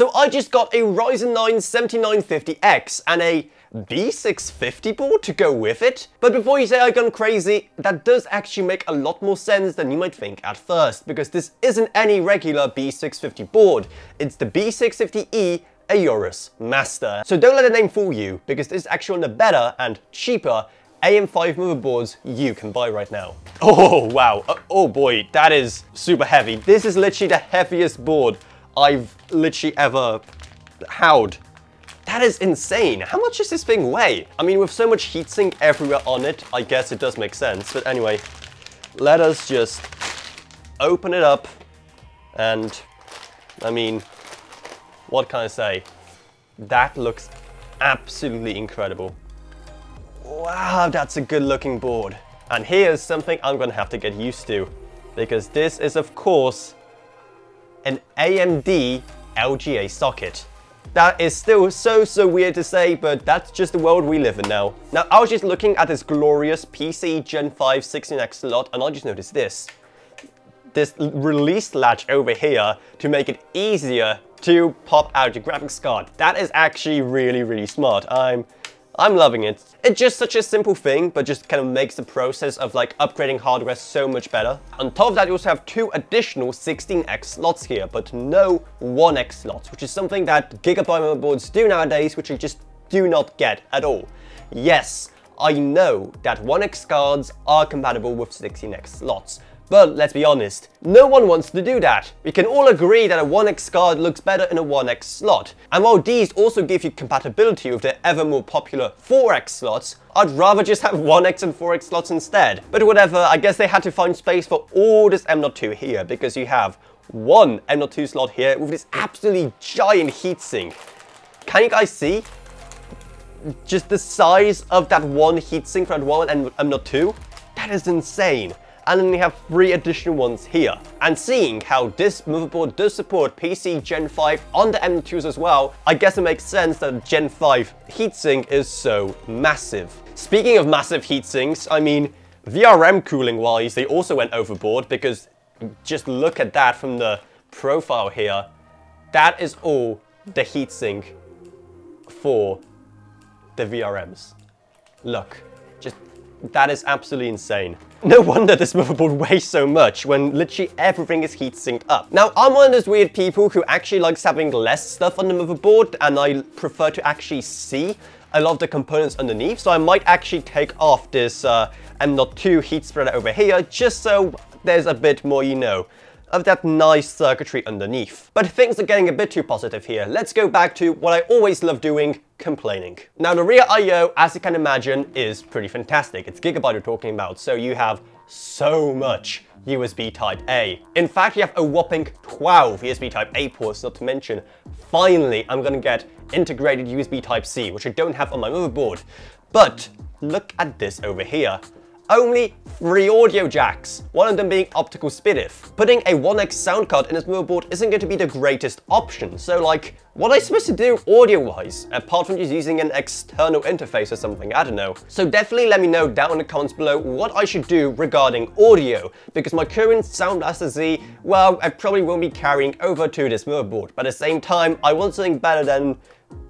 So I just got a Ryzen 9 7950X and a B650 board to go with it. But before you say I've gone crazy, that does actually make a lot more sense than you might think at first, because this isn't any regular B650 board. It's the B650E Aorus Master. So don't let the name fool you, because this is actually one of the better and cheaper AM5 motherboards you can buy right now. Oh, wow. Oh boy, that is super heavy. This is literally the heaviest board I've literally ever howled. That is insane. How much does this thing weigh? I mean, with so much heatsink everywhere on it, I guess it does make sense. But anyway, let us just open it up. And, I mean, what can I say? That looks absolutely incredible. Wow, that's a good looking board. And here's something I'm gonna have to get used to. Because this is, of course, an AMD LGA socket. That is still so, so weird to say, but that's just the world we live in now. Now, I was just looking at this glorious PCIe Gen 5 16X slot, and I just noticed this. This release latch over here to make it easier to pop out your graphics card. That is actually really, really smart. I'm I'm loving it. It's just such a simple thing, but just kind of makes the process of like upgrading hardware so much better. On top of that, you also have two additional 16X slots here, but no 1X slots, which is something that Gigabyte motherboards do nowadays, which you just do not get at all. Yes, I know that 1X cards are compatible with 16X slots, but let's be honest, no one wants to do that. We can all agree that a 1X card looks better in a 1X slot. And while these also give you compatibility with the ever more popular 4X slots, I'd rather just have 1X and 4X slots instead. But whatever, I guess they had to find space for all this M.2 here because you have one M.2 slot here with this absolutely giant heatsink. Can you guys see? Just the size of that one heatsink for that one M.2? That is insane and then we have three additional ones here. And seeing how this motherboard does support PCIe Gen 5 on the M2s as well, I guess it makes sense that Gen 5 heatsink is so massive. Speaking of massive heatsinks, I mean, VRM cooling wise, they also went overboard because just look at that from the profile here. That is all the heatsink for the VRMs. Look, just, that is absolutely insane. No wonder this motherboard weighs so much when literally everything is heat synced up. Now, I'm one of those weird people who actually likes having less stuff on the motherboard and I prefer to actually see a lot of the components underneath. So I might actually take off this uh, M.2 heat spreader over here just so there's a bit more, you know, of that nice circuitry underneath. But things are getting a bit too positive here. Let's go back to what I always love doing, complaining. Now the rear I.O., as you can imagine, is pretty fantastic. It's Gigabyte we're talking about, so you have so much USB Type A. In fact, you have a whopping 12 USB Type A ports, not to mention, finally, I'm gonna get integrated USB Type C, which I don't have on my motherboard. But look at this over here only three audio jacks, one of them being optical SPDIF. Putting a 1X sound card in this motherboard isn't going to be the greatest option, so like, what am I supposed to do audio-wise, apart from just using an external interface or something, I don't know. So definitely let me know down in the comments below what I should do regarding audio, because my current Sound Blaster Z, well, I probably won't be carrying over to this motherboard, but at the same time, I want something better than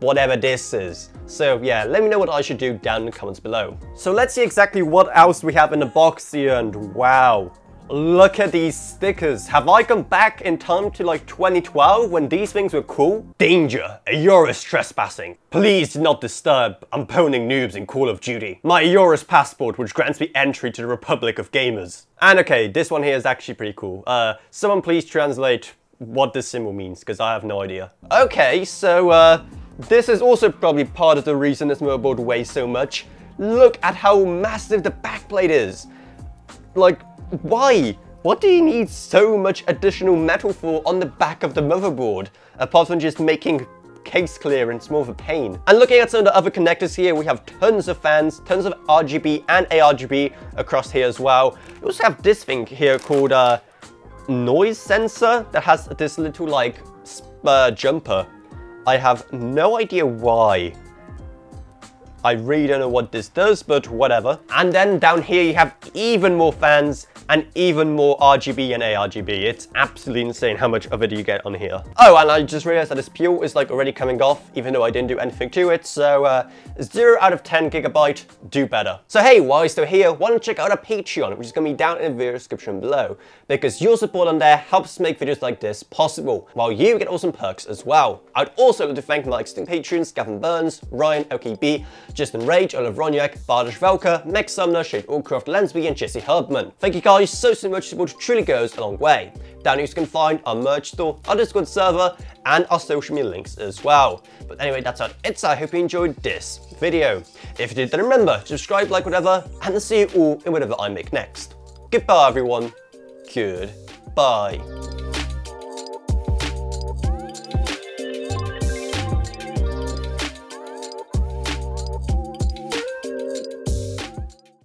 whatever this is. So yeah, let me know what I should do down in the comments below. So let's see exactly what else we have in the box here and wow. Look at these stickers. Have I gone back in time to like 2012 when these things were cool? Danger, Aorus trespassing. Please do not disturb unponing noobs in Call of Duty. My Aorus passport which grants me entry to the Republic of Gamers. And okay, this one here is actually pretty cool. Uh, someone please translate what this symbol means because I have no idea. Okay, so uh, this is also probably part of the reason this motherboard weighs so much. Look at how massive the backplate is. Like, why? What do you need so much additional metal for on the back of the motherboard, apart from just making case clearance more of a pain. And looking at some of the other connectors here, we have tons of fans, tons of RGB and ARGB across here as well. We also have this thing here called a uh, noise sensor that has this little like uh, jumper I have no idea why. I really don't know what this does, but whatever. And then down here you have even more fans and even more RGB and ARGB. It's absolutely insane how much of it you get on here. Oh, and I just realized that this peel is like already coming off, even though I didn't do anything to it. So uh, 0 out of 10 gigabyte, do better. So hey, while you're still here, why don't you check out our Patreon, which is going to be down in the video description below, because your support on there helps make videos like this possible, while you get awesome perks as well. I'd also like to thank my existing patrons, Gavin Burns, Ryan, OKB, Justin Rage, Olive Roniak, Bardish Velka, Meg Sumner, Shane Allcroft, Lensby, and Jesse Hubman. Thank you guys so, so much, support truly goes a long way. Down here you can find our merch store, our Discord server, and our social media links as well. But anyway, that's all it's. I hope you enjoyed this video. If you did, then remember, to subscribe, like, whatever, and I'll see you all in whatever I make next. Goodbye, everyone. Goodbye.